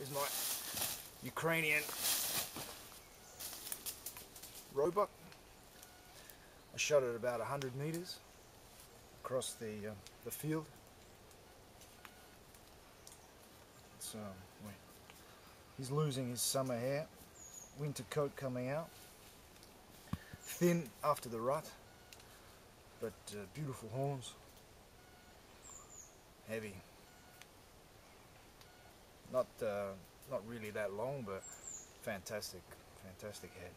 is my Ukrainian roebuck. I shot it about 100 meters across the uh, the field. So wait. he's losing his summer hair, winter coat coming out, thin after the rut, but uh, beautiful horns, heavy. Not uh, not really that long, but fantastic, fantastic head.